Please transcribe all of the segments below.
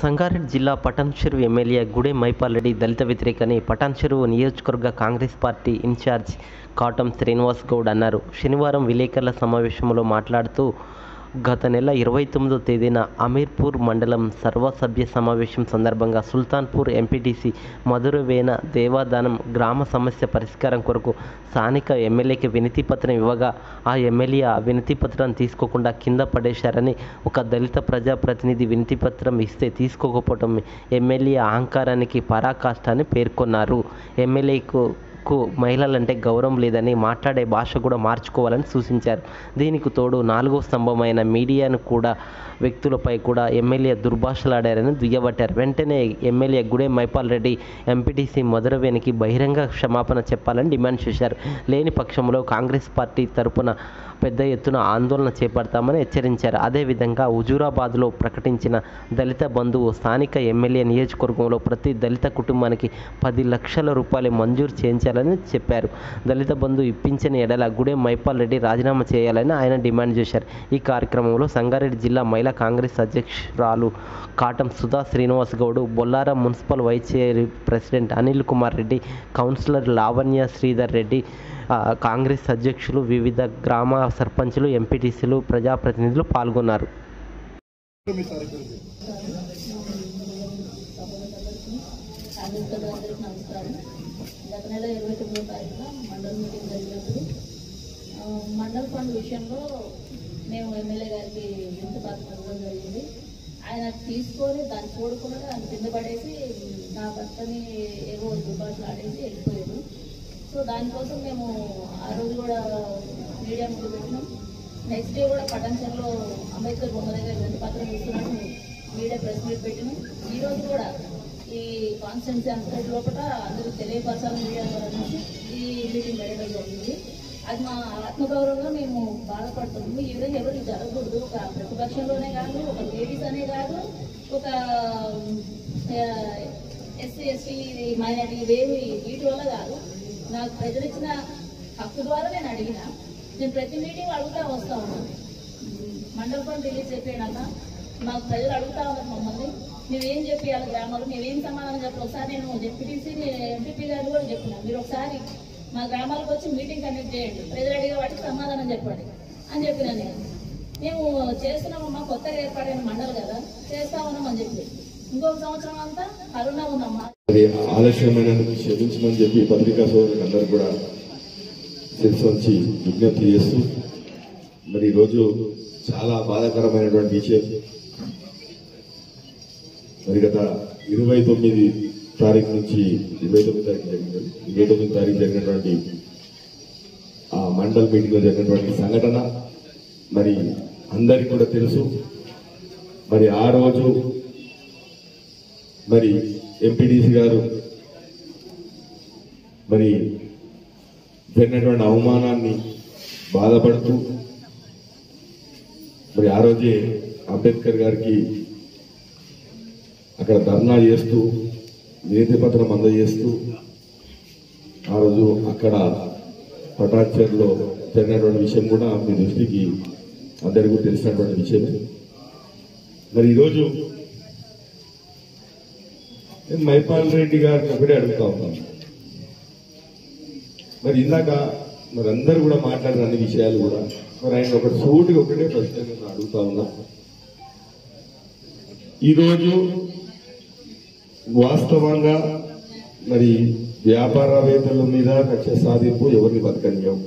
సంగారెడ్డి జిల్లా Patancheru MLA Gude Mahipal Reddy దళిత వ్యతిరేకని పటాన్ చెరువు నియోజకవర్గ Congress party in charge Katam Srinivas Goud అన్నారు. శనివారం విలేకరుల సమావేశంలో మాట్లాడుతూ గత నెల ఇరవై తొమ్మిదో తేదీన అమీర్పూర్ మండలం సర్వసభ్య సమావేశం సందర్భంగా సుల్తాన్పూర్ ఎంపీటీసీ మధురవేన దేవాదానం గ్రామ సమస్య పరిష్కారం కొరకు స్థానిక ఎమ్మెల్యేకి వినతి పత్రం ఇవ్వగా ఆ ఎమ్మెల్యే ఆ వినతి పత్రం తీసుకోకుండా కింద పడేశారని ఒక దళిత ప్రజాప్రతినిధి వినతి పత్రం ఇస్తే తీసుకోకపోవటం ఎమ్మెల్యే అహంకారానికి పరాకాష్ట అని పేర్కొన్నారు. ఎమ్మెల్యేకు కు మహిళలంటే గౌరవం లేదని మాట్లాడే భాష కూడా మార్చుకోవాలని సూచించారు. దీనికి తోడు నాలుగో స్తంభమైన మీడియాను కూడా వ్యక్తులపై కూడా ఎమ్మెల్యే దుర్భాషలాడారని దుయ్యబట్టారు. వెంటనే ఎమ్మెల్యే గుడే మైపాల్ రెడ్డి ఎంపీటీసీ మధురవేనికి బహిరంగ క్షమాపణ చెప్పాలని డిమాండ్ చేశారు. లేని పక్షంలో కాంగ్రెస్ పార్టీ తరపున పెద్ద ఎత్తున ఆందోళన చేపడతామని హెచ్చరించారు. అదేవిధంగా హుజూరాబాద్లో ప్రకటించిన దళిత బంధువు స్థానిక ఎమ్మెల్యే నియోజకవర్గంలో ప్రతి దళిత కుటుంబానికి పది లక్షల రూపాయలు మంజూరు చేయించాలని చెప్పారు. దళిత బంధు ఇప్పించని ఎడల గుడే మైపాల్ రెడ్డి రాజీనామా చేయాలని ఆయన డిమాండ్ చేశారు. ఈ కార్యక్రమంలో సంగారెడ్డి జిల్లా మహిళా కాంగ్రెస్ అధ్యక్షురాలు Katam Sudha Srinivas Goud Bollaram municipal vice chair president Anil Kumar Reddy councillor Lavanya Sridhar Reddy Congress అధ్యక్షులు వివిధ గ్రామ సర్పంచులు ఎంపీటీసీలు ప్రజాప్రతినిధులు పాల్గొన్నారు. అందరికీ నమస్కారం గత నెల ఇరవై తొమ్మిదో తారీఖున మండల మీటింగ్ జరిగినప్పుడు మండల ఫండ్ విషయంలో మేము ఎమ్మెల్యే గారికి ఎంత పాత్ర జరిగింది. ఆయన తీసుకొని దాన్ని చూడకుండా దాన్ని కింద పడేసి నా భర్తని ఏవో దుబాట్లు ఆడేసి వెళ్ళిపోయాడు. సో దానికోసం మేము ఆ రోజు కూడా మీడియా ముందు పెట్టినాం. నెక్స్ట్ డే కూడా పటాన్చర్లో అంబేద్కర్ బొమ్మ దగ్గర ఎంత పత్రం ఇస్తున్నాను మీడియా ప్రెస్ మీట్ పెట్టినాం. ఈ రోజు కూడా ఈ కాన్స్టెన్సీ అంతటి లోపల అందరూ తెలియపరచాలని మీడియా ద్వారా నుంచి ఈ మీటింగ్ పెట్టడం జరిగింది. అది మా ఆత్మగౌరవంగా మేము బాధపడుతున్నాము. ఈ విధంగా ఎవరికి జరగకూడదు. ఒక ప్రతిపక్షంలోనే కాదు ఒక లేడీస్ అనే కాదు ఒక ఎస్సీ ఎస్టీ మైనార్టీ ఇవేమి వీటి వల్ల కాదు. నాకు ప్రజలు ఇచ్చిన హక్కు ద్వారా నేను అడిగిన నేను ప్రతి మీటింగ్ అడుగుతా వస్తా ఉన్నాను. మండల రిలీజ్ అయిపోయినాక మాకు ప్రజలు అడుగుతా ఉన్నారు మమ్మల్ని. మేమేం చెప్పాలి గ్రామాలు? మేమేం సమాధానం చెప్పాలి? ఒకసారి నేను డిప్యూటీసీ ఎంపీపీ గారు కూడా చెప్పిన. మీరు ఒకసారి మా గ్రామాలకు వచ్చి మీటింగ్ కండక్ట్ చేయండి. ప్రజలు అడిగే వాటికి సమాధానం చెప్పండి అని చెప్పిన నేను. మేము చేస్తున్నామమ్మా కొత్తగా ఏర్పడిన మండలి కదా. చేస్తా ఉన్నామని చెప్పి. ఇంకొక సంవత్సరం అంతా కరోనా ఉందమ్మా. అది ఆలస్యమైనందుకు క్షమించమని చెప్పి పత్రికా సోదరులకు అందరూ కూడా శిరస్సు వంచి విజ్ఞప్తి చేస్తూ మరి ఈరోజు చాలా బాధాకరమైనటువంటి విషయం. మరి గత ఇరవై తొమ్మిది తారీఖు నుంచి ఇరవై తొమ్మిది తారీఖు జరిగింది. ఇరవై తొమ్మిది తారీఖు జరిగినటువంటి ఆ మండల్ మీటింగ్లో జరిగినటువంటి సంఘటన మరి అందరికీ కూడా తెలుసు. మరి ఆ రోజు మరి ఎంపీడీసీ గారు మరి జరిగినటువంటి అవమానాన్ని బాధపడుతూ మరి ఆ రోజే అంబేద్కర్ గారికి అక్కడ ధర్నా చేస్తూ నేతి పత్రం అందజేస్తూ ఆ రోజు అక్కడ పటాచర్లో జరిగినటువంటి విషయం కూడా మీ దృష్టికి అందరికీ తెలిసినటువంటి విషయమే. మరి ఈరోజు నేను మైపాల్ రెడ్డి గారిని ఒకటే అడుగుతా ఉన్నాను. మరి ఇందాక మరి అందరు కూడా మాట్లాడిన అన్ని విషయాలు కూడా మరి ఆయన ఒక సూటికి ఒకటే ప్రశ్న నేను అడుగుతా ఉన్నా. ఈరోజు వాస్తవంగా మరి వ్యాపారవేత్తల మీద కక్ష సాధింపు ఎవరిని బతకనీయం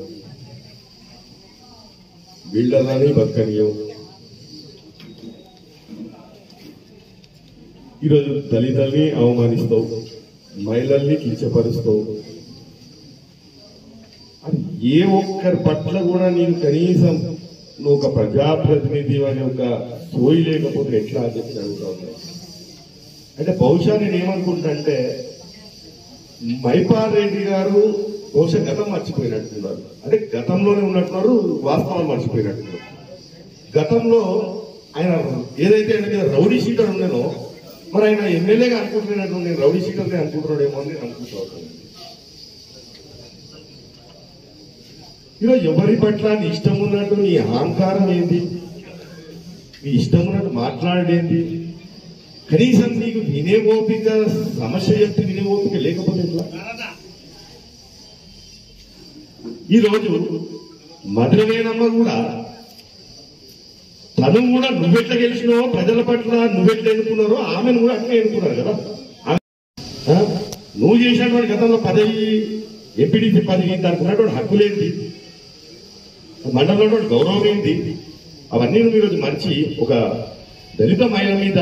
వీళ్ళని బతకనీయం ఈరోజు దళితుల్ని అవమానిస్తావు మహిళల్ని కించపరుస్తావు. అది ఏ ఒక్కరి పట్ల కూడా నేను కనీసం నువ్వు ఒక ప్రజాప్రతినిధి అనే ఒక సోయి లేకపోతే ఎట్లా అని చెప్పి అడుగుతా అంటే బహుశా నేను ఏమనుకుంటా అంటే మైపాల్ రెడ్డి గారు బహుశా గతం మర్చిపోయినట్టున్నారు. అంటే గతంలోనే ఉన్నట్టున్నారు వాస్తవాలు మర్చిపోయినట్టున్నారు. గతంలో ఆయన ఏదైతే ఆయన మీద రౌడీ షీటర్ ఉండేనో మరి ఆయన ఎమ్మెల్యేగా అనుకుంటున్నాడు నేను రౌడీ షీటర్నే అనుకుంటున్నాడేమో అని నేను అనుకుంటా ఈరోజు ఎవరి పట్ల నీ ఇష్టం ఉన్నట్టు నీ అహంకారం ఏంటి? నీ ఇష్టం ఉన్నట్టు మాట్లాడేంటి కనీసం నీకు వినే ఓపిక సమస్య చెప్తే వినే ఓపిక లేకపోతే ఎట్లా? ఈరోజు మధురవేనమ్మ కూడా తను కూడా నువ్వెట్లా గెలిచినావో ప్రజల పట్ల నువ్వెట్లా ఎన్నుకున్నారో ఆమెను కూడా అట్లే ఎన్నుకున్నారు కదా. ఆ? నువ్వు చేసినటువంటి గతంలో పదవి ఎంపీడీసీ పదవి దానికి ఉన్నటువంటి హక్కులేంటి మండలంలో గౌరవం ఏంటి? అవన్నీ నువ్వు ఈరోజు మర్చి ఒక దళిత మహిళ మీద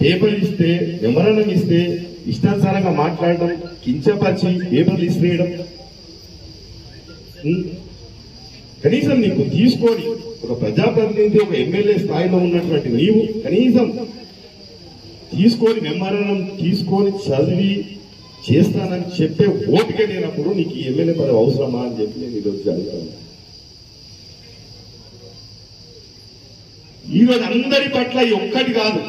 పేపర్ ఇస్తే వివరణం ఇస్తే ఇష్టానుసారంగా మాట్లాడడం కించపరిచి పేపర్లు తీసివేయడం. కనీసం నీకు తీసుకొని ఒక ప్రజాప్రతినిధి ఒక ఎమ్మెల్యే స్థాయిలో ఉన్నటువంటి నీవు కనీసం తీసుకొని మెమరణం తీసుకొని చదివి చేస్తానని చెప్పే ఓపిక లేనప్పుడు నీకు ఈ ఎమ్మెల్యే పదవి అవసరమా అని చెప్పి నేను ఈరోజు అడుగుతాను. ఈరోజు అందరి పట్ల ఒక్కటి కాదు.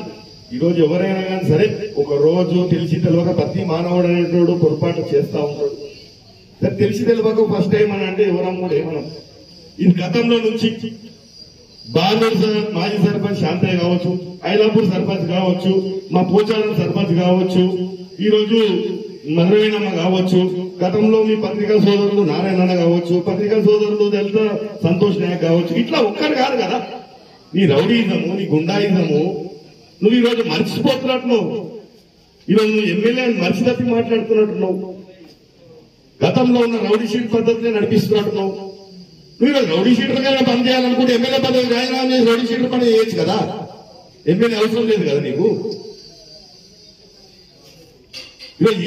ఈరోజు ఎవరైనా కానీ సరే ఒక రోజు తెలిసి తెలియక ప్రతి మానవుడు అనేటోడు పొరపాటు చేస్తూ ఉంటాడు. సరే తెలిసి తెలియక ఫస్ట్ టైం అని అంటే ఎవరం కూడా ఏమనం. ఇది గతంలో నుంచి బాలూరు సార్ మాజీ సర్పంచ్ శాంతయ్య కావచ్చు ఐలాపూర్ సర్పంచ్ కావచ్చు మా పోచారం సర్పంచ్ కావచ్చు ఈరోజు రోజు మధురవీణమ్మ కావచ్చు గతంలో మీ పత్రికా సోదరులు నారాయణ కావచ్చు పత్రికా సోదరులు దళిత సంతోష్ నాయక్ కావచ్చు ఇట్లా ఒక్కరు కాదు కదా. నీ రౌడీజము నీ గుండాయిజము నువ్వు ఈరోజు మర్చిపోతున్నట్టున్నావు ఈరోజు నువ్వు ఎమ్మెల్యే మర్చి తప్పి మాట్లాడుతున్నట్టున్నావు గతంలో ఉన్న రౌడీ షీట్ పద్ధతిని నడిపిస్తున్నట్టున్నావు నువ్వు. ఈరోజు రౌడీ షీటర్గా ఎమ్మెల్యే పదవి రాజీనామా చేసి రౌడీ షీటర్ పని చేయొచ్చు కదా? ఎమ్మెల్యే అవసరం లేదు కదా నీకు? ఈరోజు